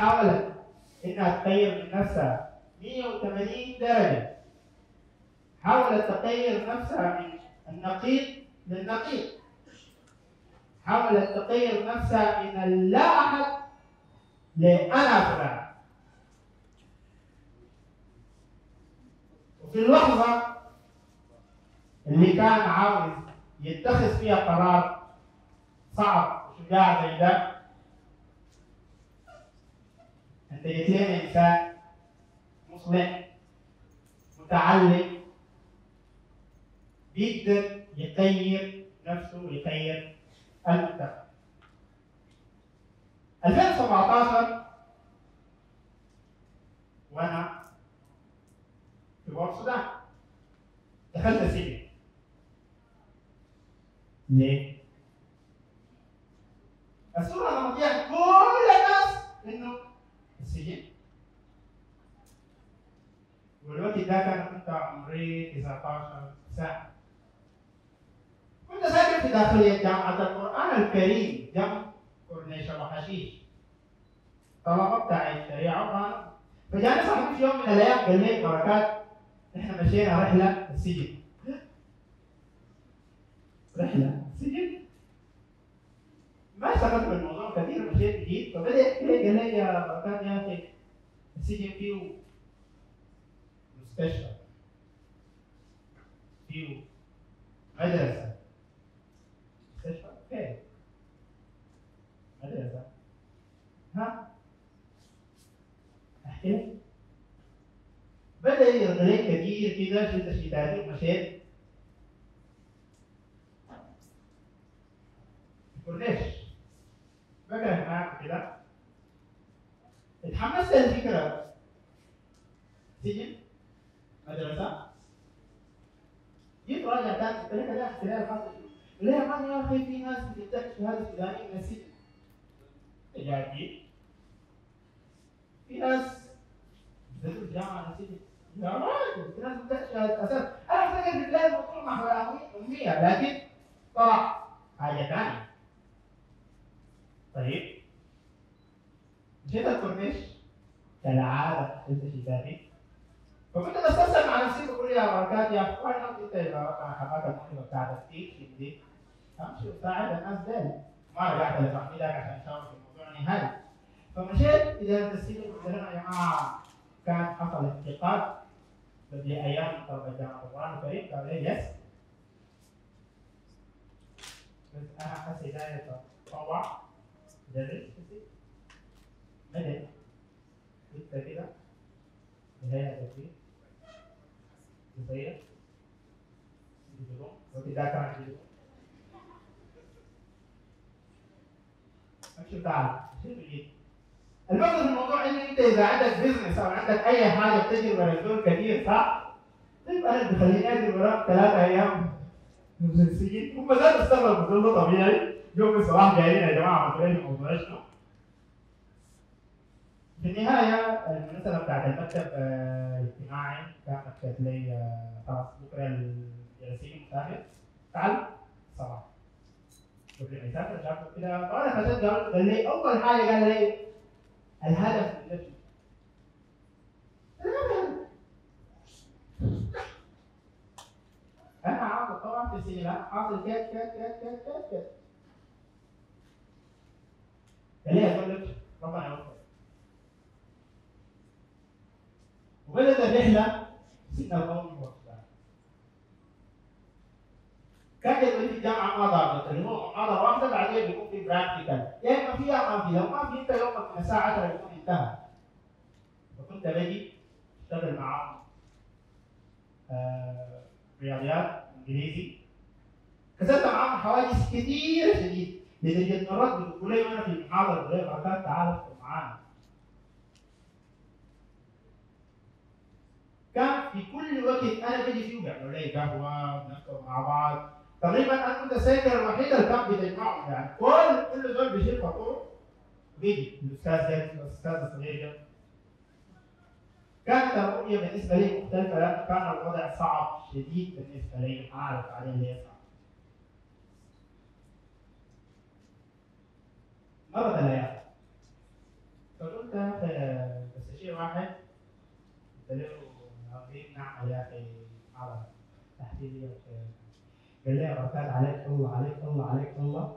حاولت إنها تغير من نفسها 180 درجة. حاولت تغير نفسها من النقيض للنقيض. حاولت تغير نفسها من اللا احد لأنا فلان. وفي اللحظة اللي كان عاوز يتخذ فيها قرار صعب وشجاع زي ده أنت جيت لنا إنسان مصلح متعلم بيقدر يغير نفسه ويغير المجتمع 2017 وأنا في بور السودان. دخلت السجن. ليه؟ الصورة النمطية كل الناس انه السجن والوقت ده كان كنت عمري 19 سنة كنت ساكن في داخلية جامعة القرآن الكريم جامعة كورنيش أبو حشيش بتاع الشريعة وقانون فجاني صاحبي في يوم من الأيام قال لي بركات. إحنا مشينا رحلة السجن. رحلة سجن ما اشتغلت بالموضوع كثير مشيت جديد. فبدأ يحكي لي قال لي يا بركات يا أخي؟ السجن فيه مستشفى. فيه مدرسة. مستشفى. أوكي مدرسة ها احكي لك بدأ يرغلي كثير كده شلت شتاتي ومشيت كورنيش بقى هناك كده اتحمست للفكرة سجن مدرسة جيت راجع تاني لك ده اختلاف حاصل ليه يا مان يا أخي في ناس بتفتح شهادة سودانية من السجن جايين في ناس بتدرس الجامعة من السجن يا راجل في ناس بتفتح شهادة أساس أنا أفتكر في البلاد المفروض محو أمية لكن طلع حاجة ثانية طيب مشيت الكورنيش كالعادة قلت شتاتي فكنت بستفسر مع نفسي بقول يا بركات يا اخوان انت اذا حماك المحكمة بتاعتك تيجي دي امشي وساعد الناس ديل ما رجعت لصاحبي ده عشان نشاور في الموضوع نهائي فمشيت إلى السجن قلت لهم يا جماعة كان حصل بدي أيام طلبه جامعه القرآن الكريم. قال لي يس بس أنا حسي دايره اتطوع درس مدد قلت كده؟ نهاية تكفير تصير الجدوم وكده كان الجدوم امشي تعال. شيء جديد المقصد في الموضوع ان انت اذا عندك بزنس أو عندك اي حاجة بتجري الزول كثير صح؟ طيب أنا بخليني اجري وراك ثلاثة أيام من السجن هم ذات استغربوا ده طبيعي يوم الصباح جايين يا جماعة مسؤولين الموضوع شنو؟ في النهاية المناسبة بتاعت المكتب آه، الاجتماعي كانت قالت لي آه، خلاص بكرة الجلسين مسافر تعال صباح قلت له مسافر شافه كده فأنا قال قال لي أول حاجة قال لي الهدف اللجنة أنا عاوز طبعا في السينما. حاصل كات كات كات كات كات. قالت لي أقول لك ربنا يوفقك. وبدأت الرحلة سنة القوم والسودان. كان يقول في الجامعة ما هو محاضرة واحدة بعدين بيكون في practical، يا إما فيها ما في، لو ما في أنت يومك من الساعة 10 يكون انتهى. فكنت باجي أشتغل معاهم آه رياضيات إنجليزي. كسبت معاهم حواجز كثيرة شديد لدرجة مرات بتقول لي أنا في المحاضرة بقول بركات تعال ادخل معانا. كان في كل وقت أنا بجي فيه بيعملوا لي قهوه بنفطر مع بعض تقريبا أنا كنت السيكل الوحيد اللي كان بيجمعهم يعني كل كل دول بيشيل فطور بيجي الأستاذ ده الأستاذ الصغير ده. كانت الرؤية بالنسبة لي مختلفة لأنه كان الوضع صعب شديد بالنسبة لي عارف عليه ليه صعب. مرت الأيام فقلت يا أخي بستشير واحد. قلت له نعمل يا أخي على تحليليه لي بركات عليك الله عليك الله عليك الله.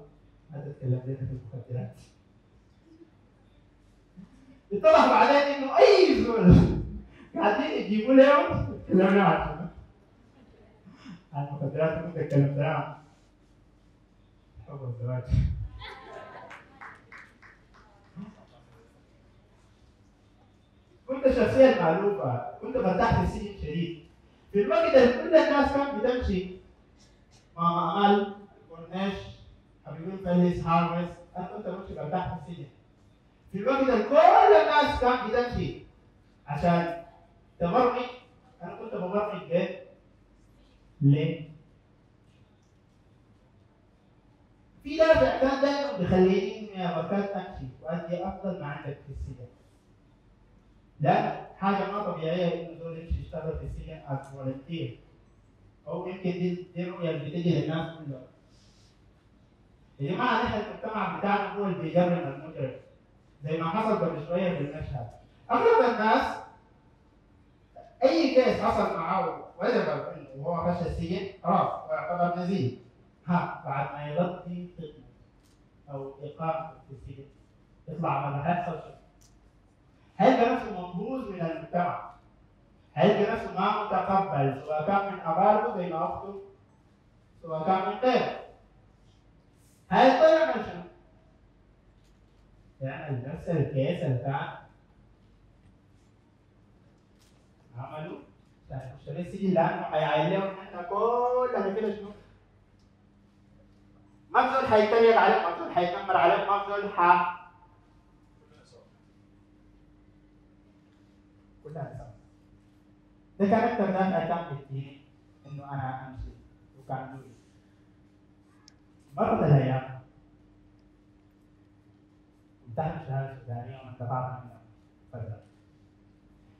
ما تتكلم لنا في المخدرات اتضح بعدين إنه أي زول قاعدين يجيبوا لهم تكلمنا عنه عن المخدرات كنت اتكلمت عنها حب الزواج. كنت شخصيا معلوفة كنت فتحت السجن شديد. في الوقت اللي كل الناس كانت بتمشي. مع امال كورنيش حبيبين فليس هارفيس أنا كنت بمشي فتحت السجن. في الوقت اللي كل الناس كانت بتمشي عشان تبرمج أنا كنت ببرمج بيت ليه؟ في دافع كان دائما بيخليني أفكر أمشي وأدي أفضل ما عندك في السجن. لا حاجة ما طبيعية إنه دول يمشي يشتغل في السجن as volunteer أو يمكن دي دي الرؤيه اللي بتجي للناس كلها يا جماعة نحن المجتمع بتاعنا هو اللي بيجرم المجرم زي ما حصل قبل شوية في المشهد. أغلب الناس أي كيس حصل معاه انه وهو خش السجن خلاص يعتبر نزيل ها بعد ما يغطي خدمه أو اقامته في السجن يطلع ما هيحصل شيء هيبقى نفسه منبوذ من المجتمع؟ هيبقى نفسه ما متقبل سواء كان من اقاربه زي ما أخته سواء كان من غيره هيضطر يعمل شنو؟ يعمل نفس الكيس كان عملوا يخش السجن لأنه هيعين لهم إحنا كلنا كده شنو؟ ما في زول حيتريق عليك ما في زول حيتنمر عليك ما في زول ح كلها سوا ده كان أكثر دافع كان بيديني إنه أنا أمشي وكان لي مرت الأيام امتحن الشهاده السودانيه ومن قطعت منها فتره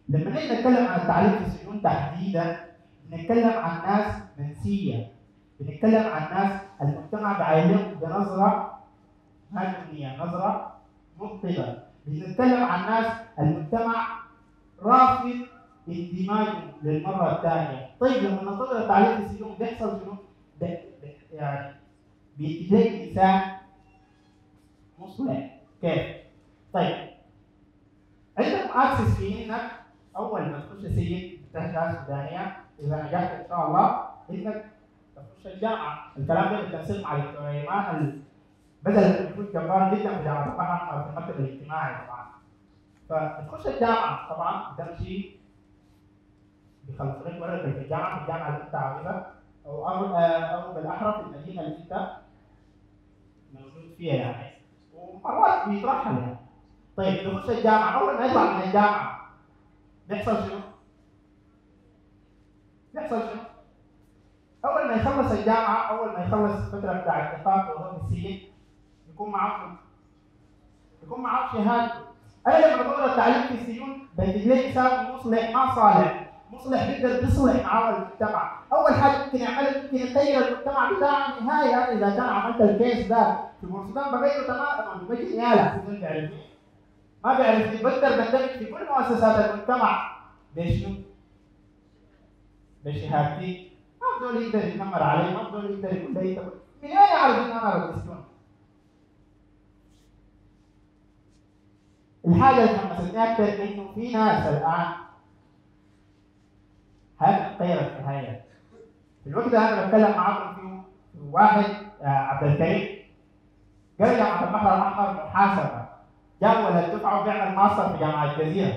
لما نيجي نتكلم عن التعليم في السجون تحديدا بنتكلم عن ناس منسية. بنتكلم عن ناس المجتمع بعينهم بنظرة دونيه نظرة مبطله بنتكلم عن ناس المجتمع رافض اندماجهم للمرة الثانية طيب لما ننتظر التعليم في السجون بيحصل شنو؟ يعني باتجاه انسان مصلح كيف؟ طيب عندك اكسس في إنك أول ما تخش سجن تحت السودانيه إذا نجحت إن شاء الله إنك تخش الجامعة. الكلام ده بالتنسيق مع ايمان بدل يكون جبار جدا في جامعه البحر أو في المكتب الاجتماعي طبعا. فتخش الجامعة طبعا تمشي بيخلص لك ورقه في الجامعة في الجامعة اللي انت عاوزها أو أو أو بالاحرى في المدينة اللي انت موجود فيها يعني. ومرات بيترحل يعني. طيب يخش الجامعة. أول ما يطلع من الجامعة بيحصل شنو؟ بيحصل شنو؟ أول ما يخلص الجامعة أول ما يخلص الفترة بتاعت اقامته وهو السجن يكون معاه يكون معاه شهادته أنا لما بدور التعليم في السجون؟ بجيب لي انسان مصلح ما صالح. مصلح بيقدر بيصلح معاه المجتمع. أول حاجة ممكن يعملها ممكن يغير المجتمع بتاعه نهايه إذا كان عملت الكيس ده. في السودان بغيره تماما. بجي نياله بدون بيعرفني ما بيعرفني بقدر بندمج في كل مؤسسات المجتمع. بشنو؟ بشهادتي ما بدول يقدر يتنمر علي ما بدول يقدر يقول لي من أين يعرف ان أنا رجستون؟ الحاجة اللي حمستني أكثر إنه في ناس الآن تغيرت في في الوقت ده أنا بتكلم معاكم فيه واحد آه عبد الكريم. قال جامعه البحر الأحمر محاسبة. جاب ولا الدفعة وبيعمل ماستر في جامعة الجزيرة.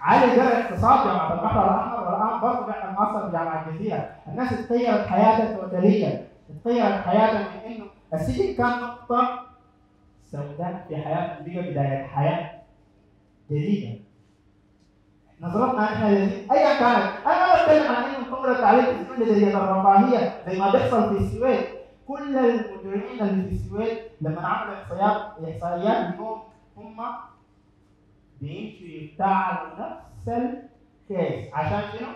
علي جرى اقتصاد جامعه البحر الأحمر والآن برضه بيعمل ماستر في جامعة الجزيرة. الناس اتغيرت حياتها totally اتغيرت حياتها من إنه السجن كان نقطه سوداء في حياتهم بقى بدايه حياة جديدة. نظرتنا إحنا ايا كانت أنا بتكلم عن انه نطور التعليم في كل درجه الرفاهية زي ما بيحصل في السويد. كل المجرمين اللي في السويد لما عملوا احصائيات إحصائيات اليوم هم بيمشوا يفتعلوا نفس الكيس. عشان شنو؟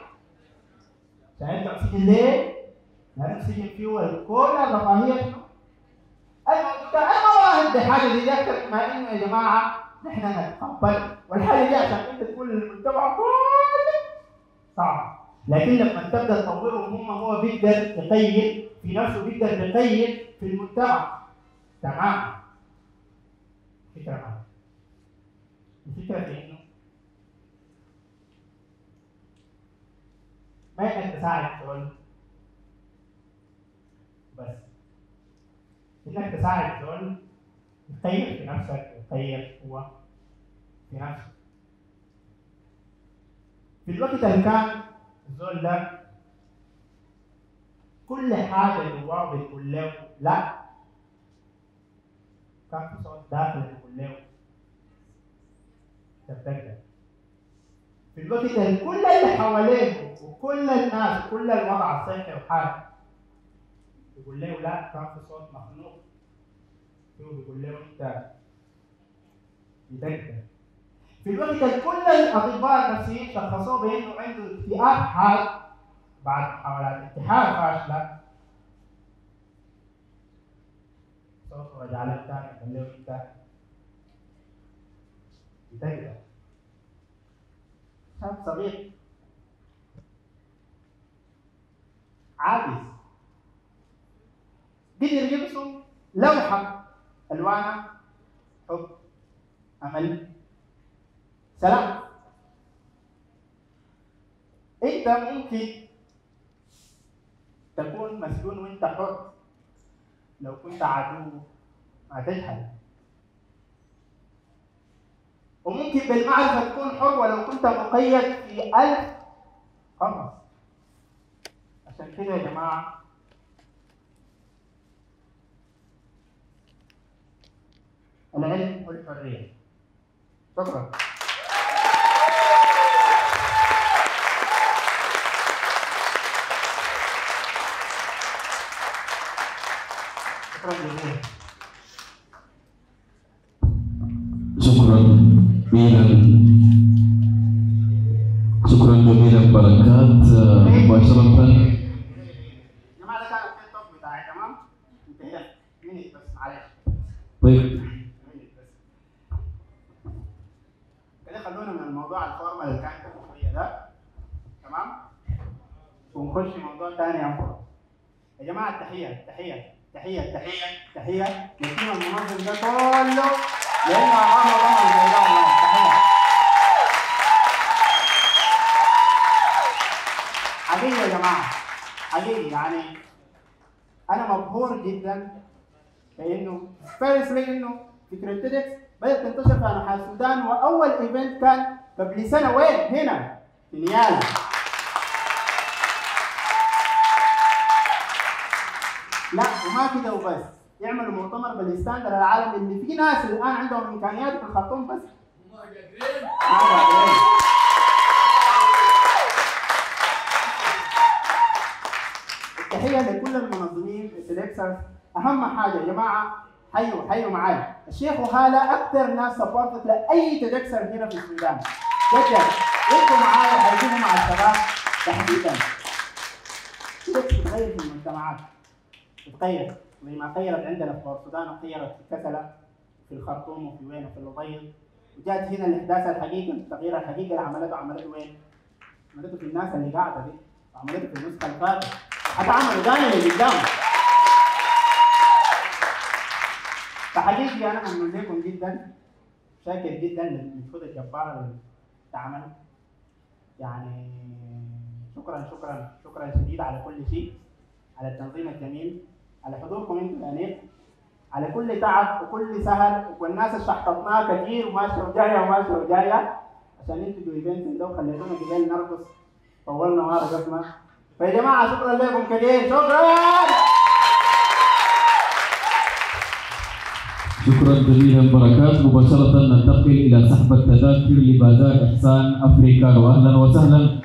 عشان سجن ليه؟ لأنه السجن فيه كل الرفاهية شنو؟ واحد بحاجه زي ذاك مع إنه يا جماعة نحن نتقبل والحاجة دي عشان أنت تقول للمجتمع كله صعب. لكن لما تبدأ تطورهم هم هو بيقدر يقيد في نفسه بيقدر يقيد في المجتمع. تمام؟ فكرة معنا الفكرة في إنه ما انك تساعد زول بس. إنك تساعد زول يغير في نفسك يغير هو في نفسه في الوقت اللي كان الزول ده كل حاجة جواه بتقول له لا كان في صوت داخل بيقول له تبتدأ في الوقت اللي كل اللي حواليه وكل الناس وكل الوضع الصحي وحاجة يقول له لا كان في صوت مخنوق. هو بيقول له انت يدقق في الوقت كل الأطباء النفسيين شخصوه بأنه عنده اكتئاب حاد بعد محاولات انتحار فاشلة. له تاني قال له انت يدقق شاب صغير. عاجز قدر يرسم لوحة. ألوانها حب أمل سلام. أنت ممكن تكون مسجون وأنت حر. لو كنت عدو هتجهل. وممكن بالمعرفة تكون حر ولو كنت مقيد في ألف قمص عشان كده يا جماعة العلم والحرية شكرا شكرا جزيلا شكرا جزيلا شكرا جزيلا بركات آه، مباشرة جماعة ده كان ال TED Talk بتاعي تمام؟ انتهينا minute بس معلش طيب minute بس كده خلونا من الموضوع ال formal اللي كان شوية ده تمام؟ ونخش موضوع تاني informal. يا جماعة التحية تحية تحية تحية تحية لكن المنظم ده كله لأنه أمام الله الموضوع الله تحية حقيقي يا جماعة حقيقي. يعني أنا مبهور جدا بإنه firstly إنه فكرة TEDx بدأت تنتشر في أنحاء السودان وأول event كان قبل سنة وين؟ هنا في نيالا. لا وما كده وبس يعملوا مؤتمر بال standard العالمي اللي فيه ناس الآن عندهم إمكانيات في الخرطوم بس. التحيه لكل المنظمين ال TEDxers أهم حاجة يا جماعة حيوا حيوا معايا. الشيخ وهالة أكثر ناس supported لأي TEDxer هنا في السودان. جد أنتوا معايا حيجيبوا مع الشباب تحديدا. كده بتتغير في المجتمعات. تتغير زي ما غيرت عندنا في السودان وغيرت في كسلة في الخرطوم وفي وين وفي الأبيض. وجات هنا الإحداث الحقيقي التغيير الحقيقي اللي عملته عملته وين؟ عملته في الناس اللي قاعدة دي وعملته في النسخة اللي حتى عملوا دايما اللي قدام فحقيقي أنا ممنون لكم جدا شاكر جدا للمجهود الجبار اللي اتعمل يعني شكرا شكرا شكرا شديد على كل شيء. على التنظيم الجميل على حضوركم أنتم الأنيق على كل تعب وكل سهر والناس اللي شحططناها كثير وماشيه وجايه وماشيه وجايه عشان أنتوا جو event ده وخليتونا قبل نرقص طولنا ما رقصنا. فيا جماعة شكرا لكم كثير شكرا! شكرا جزيلا بركات مباشرة ننتقل إلى سحب التذاكر لبازار إحسان أفريكا. وأهلا وسهلا.